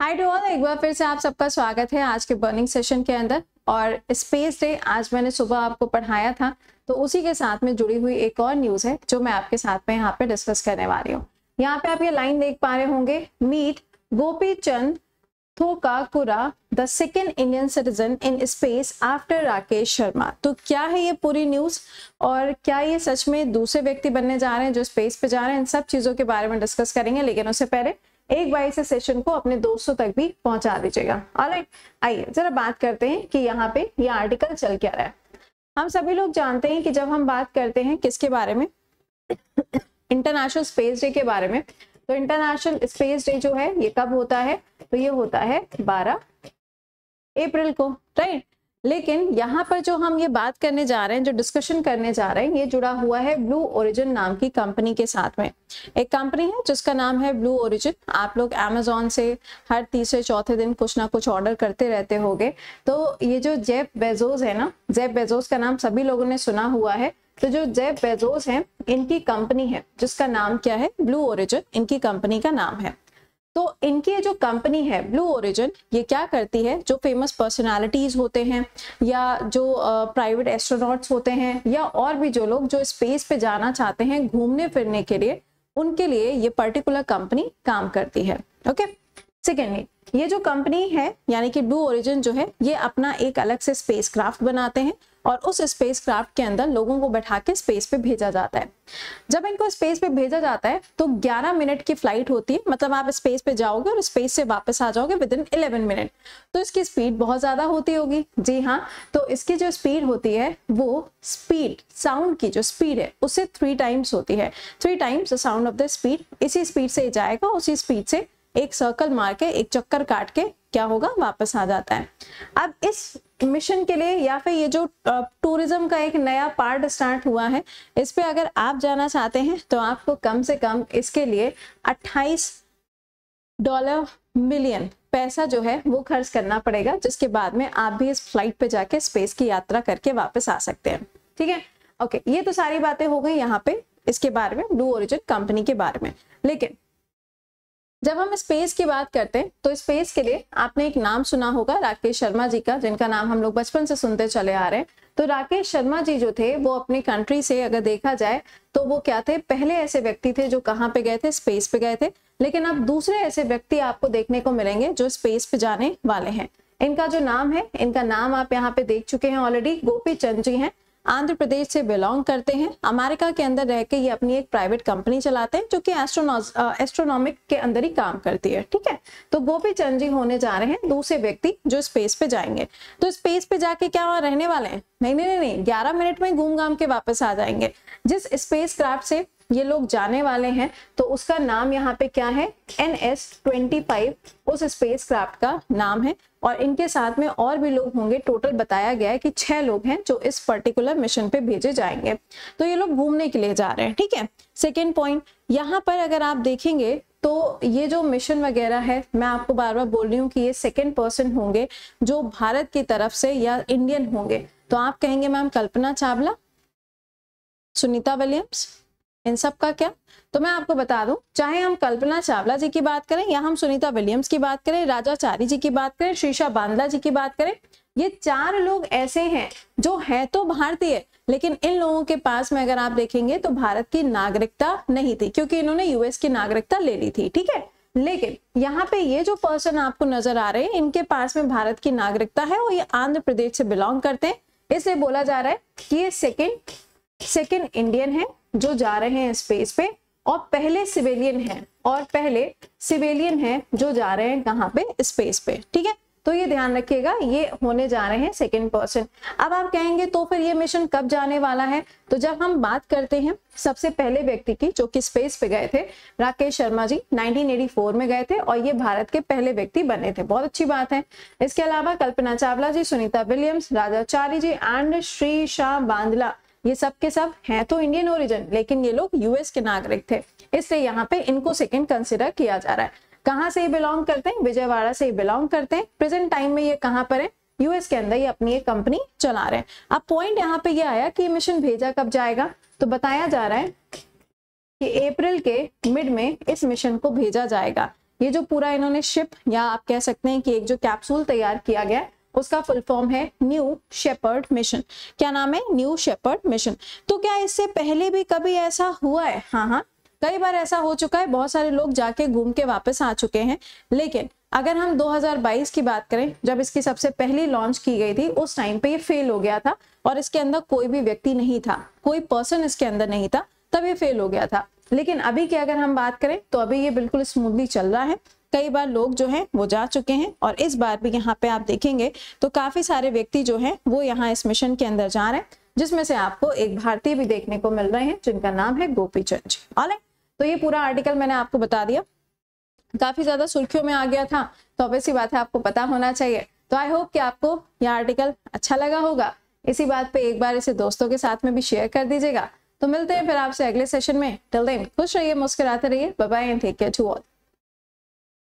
Hi to all, एक बार फिर से आप सबका स्वागत है आज के बर्निंग सेशन के अंदर। और स्पेस डे, आज मैंने सुबह आपको पढ़ाया था तो उसी के साथ में जुड़ी हुई एक और न्यूज़ है, जो मैं आपके साथ में यहाँ पे डिस्कस करने वाली हूँ। यहाँ पे आप ये लाइन देख पा रहे होंगे meet Gopi Chand Thotakura the second Indian citizen in space after Rakesh Sharma तो क्या है ये पूरी न्यूज़? और क्या ये सच में दूसरे व्यक्ति बनने जा रहे हैं, जो स्पेस पे जा रहे हैं? इन सब चीज़ों के बारे में डिस्कस करेंगे, लेकिन उससे पहले एक बार इस सेशन को अपने दोस्तों तक भी पहुँचा दीजिएगा। ऑलराइट आइए, जरा बात करते हैं कि यहाँ पे ये आर्टिकल चल क्या रहा है। हम सभी लोग जानते हैं कि जब हम बात करते हैं किसके बारे में? इंटरनेशनल स्पेस डे के बारे में। तो इंटरनेशनल स्पेस डे जो है, ये कब होता है? तो ये होता है 12 अप्रैल को राइट लेकिन यहाँ पर जो हम ये बात करने जा रहे हैं, जो डिस्कशन करने जा रहे हैं, ये जुड़ा हुआ है ब्लू ओरिजिन नाम की कंपनी के साथ में। एक कंपनी है जिसका नाम है ब्लू ओरिजिन आप लोग अमेजोन से हर तीसरे, चौथे दिन कुछ ना कुछ ऑर्डर करते रहते होगे। तो ये जो जेब बेजोस है ना जेब बेजोस का नाम सभी लोगों ने सुना हुआ है। तो जो जेब बेजोस है, इनकी कंपनी है, जिसका नाम क्या है? ब्लू ओरिजिन इनकी कंपनी का नाम है। तो इनकी जो कंपनी है ब्लू ओरिजिन ये क्या करती है? जो फ़ेमस पर्सनालिटीज होते हैं, या जो प्राइवेट एस्ट्रोनॉट्स होते हैं, या और भी जो लोग जो स्पेस पे जाना चाहते हैं घूमने फिरने के लिए, उनके लिए ये पर्टिकुलर कंपनी काम करती है ओके सेकेंडली ये जो कंपनी है, यानी कि ब्लू ओरिजिन जो है, ये अपना एक अलग से स्पेस क्राफ्ट बनाते हैं और उस स्पेस क्राफ्ट के अंदर लोगों को बैठा के स्पेस पे भेजा जाता है। जब इनको स्पेस पे भेजा जाता है तो 11 मिनट की फ़्लाइट होती है मतलब आप स्पेस पे जाओगे और स्पेस से वापस आ जाओगे विद इन 11 मिनट तो इसकी स्पीड बहुत ज़्यादा होती होगी। जी हाँ तो इसकी जो स्पीड होती है, वो स्पीड साउंड की जो स्पीड है उससे थ्री टाइम्स होती है। Three times sound of the speed इसी स्पीड से जाएगा, उसी स्पीड से एक सर्कल मार के, एक चक्कर काट के क्या होगा? वापस आ जाता है। अब इस मिशन के लिए या फिर ये जो टूरिज़्म का एक नया पार्ट स्टार्ट हुआ है, इस पे अगर आप जाना चाहते हैं तो आपको कम से कम इसके लिए 28 डॉलर मिलियन पैसा जो है, वो खर्च करना पड़ेगा, जिसके बाद में आप भी इस फ़्लाइट पे जाके स्पेस की यात्रा करके वापस आ सकते हैं। ठीक है? ओके ये तो सारी बातें हो गई यहाँ पे, इसके बारे में ब्लू ओरिजिन कंपनी के बारे में। लेकिन जब हम स्पेस की बात करते हैं तो स्पेस के लिए आपने एक नाम सुना होगा, राकेश शर्मा जी का, जिनका नाम हम लोग बचपन से सुनते चले आ रहे हैं। तो राकेश शर्मा जी जो थे, वो अपनी कंट्री से अगर देखा जाए तो वो क्या थे? पहले ऐसे व्यक्ति थे जो कहाँ पे गए थे? स्पेस पे गए थे। लेकिन अब दूसरे ऐसे व्यक्ति आपको देखने को मिलेंगे, जो स्पेस पे जाने वाले हैं। इनका जो नाम है, इनका नाम आप यहाँ पे देख चुके हैं ऑलरेडी गोपी चंद जी हैं। आंध्र प्रदेश से बिलोंग करते हैं। अमेरिका के अंदर रह के ये अपनी एक प्राइवेट कंपनी चलाते हैं, जो कि एस्ट्रोनॉमिक के अंदर ही काम करती है, ठीक है? तो गोपी चंद जी होने जा रहे हैं दूसरे व्यक्ति जो स्पेस पे जाएँगे। तो स्पेस पे जाके क्या वहाँ रहने वाले हैं? नहीं नहीं नहीं, ग्यारह मिनट में घूम घाम के वापस आ जाएँगे। जिस स्पेस क्राफ्ट से ये लोग जाने वाले हैं तो उसका नाम यहाँ पे क्या है? एन एस ट्वेंटी फाइव उस स्पेस क्राफ्ट का नाम है और इनके साथ में और भी लोग होंगे। टोटल बताया गया है कि छह लोग हैं जो इस पर्टिकुलर मिशन पे भेजे जाएँगे। तो ये लोग घूमने के लिए जा रहे हैं, ठीक है? सेकेंड पॉइंट यहाँ पर अगर आप देखेंगे तो ये जो मिशन वगैरह है, मैं आपको बार बार बोल रही हूँ कि ये सेकेंड पर्सन होंगे जो भारत की तरफ़ से या इंडियन होंगे। तो आप कहेंगे, मैम, कल्पना चावला, सुनीता विलियम्स? इन सब का क्या? तो मैं आपको बता दूँ, चाहे हम कल्पना चावला जी की बात करें या हम सुनीता विलियम्स की बात करें राजाचारी जी की बात करें शीशा बांदला जी की बात करें, ये चार लोग ऐसे हैं जो है तो भारतीय, लेकिन इन लोगों के पास में अगर आप देखेंगे तो भारत की नागरिकता नहीं थी, क्योंकि इन्होंने यूएस की नागरिकता ले ली थी, ठीक है? लेकिन यहाँ पे ये जो पर्सन आपको नज़र आ रहे हैं, इनके पास में भारत की नागरिकता है और ये आंध्र प्रदेश से बिलोंग करते हैं। इसलिए बोला जा रहा है कि ये सेकेंड सेकेंड इंडियन है जो जा रहे हैं स्पेस पे, और पहले सिविलियन है, और पहले सिविलियन है जो जा रहे हैं कहाँ पे? स्पेस पे, ठीक है? तो ये ध्यान रखिएगा, ये होने जा रहे हैं सेकेंड पर्सन अब आप कहेंगे तो फिर ये मिशन कब जाने वाला है? तो जब हम बात करते हैं, सबसे पहले व्यक्ति की, जो कि स्पेस पे गए थे, राकेश शर्मा जी 1984 में गए थे, और ये भारत के पहले व्यक्ति बने थे। बहुत अच्छी बात है। इसके अलावा Kalpana Chawla ji, Sunita Williams Rajachari ji and Sirisha Bandla. ये सब के सब हैं तो इंडियन ओरिजिन लेकिन ये लोग यूएस के नागरिक थे। इसलिए यहाँ पे इनको सेकंड कंसिडर किया जा रहा है। कहाँ से बिलोंग करते हैं? विजयवाड़ा से बिलोंग करते हैं। प्रेजेंट टाइम में ये कहाँ पर है? यूएस के अंदर ये अपनी एक कंपनी चला रहे हैं। अब पॉइंट यहाँ पे ये आया कि मिशन भेजा कब जाएगा? तो बताया जा रहा है कि अप्रैल के मिड में इस मिशन को भेजा जाएगा। ये जो पूरा इन्होंने शिप या आप कह सकते हैं कि एक जो कैप्सूल तैयार किया गया उसका फुल फॉर्म है न्यू शेपर्ड मिशन क्या नाम है? न्यू शेपर्ड मिशन तो क्या इससे पहले भी कभी ऐसा हुआ है? हाँ हाँ। कई बार ऐसा हो चुका है, बहुत सारे लोग जाके घूम के वापस आ चुके हैं। लेकिन अगर हम 2022 की बात करें, जब इसकी सबसे पहली लॉन्च की गई थी, उस टाइम पे ये फेल हो गया था और इसके अंदर कोई भी व्यक्ति नहीं था। कोई पर्सन इसके अंदर नहीं था तब ये फेल हो गया था। लेकिन अभी की अगर हम बात करें तो अभी ये बिल्कुल स्मूथली चल रहा है। कई बार लोग जो हैं, वो जा चुके हैं और इस बार भी यहाँ पे आप देखेंगे तो काफ़ी सारे व्यक्ति जो हैं, वो यहाँ इस मिशन के अंदर जा रहे हैं, जिसमें से आपको एक भारतीय भी देखने को मिल रहे हैं, जिनका नाम है गोपी चंद जी। ऑलराइट तो ये पूरा आर्टिकल मैंने आपको बता दिया। काफ़ी ज़्यादा सुर्खियों में आ गया था तो ऑब्वियसली बात है आपको पता होना चाहिए। तो आई होप कि आपको यह आर्टिकल अच्छा लगा होगा। इसी बात पे एक बार इसे दोस्तों के साथ में भी शेयर कर दीजिएगा। तो मिलते हैं फिर आपसे अगले सेशन में। टिल देन खुश रहिए, मुस्कुराते रहिए। Bye and take care to all